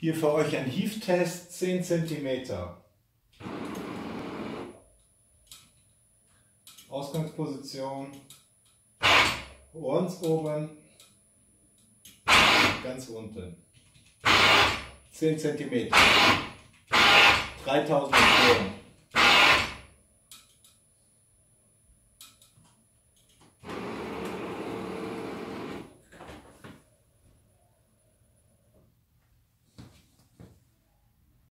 Hier für euch ein Hieftest 10 cm. Ausgangsposition. Ganz oben. Ganz unten. 10 cm. 3000 Euro.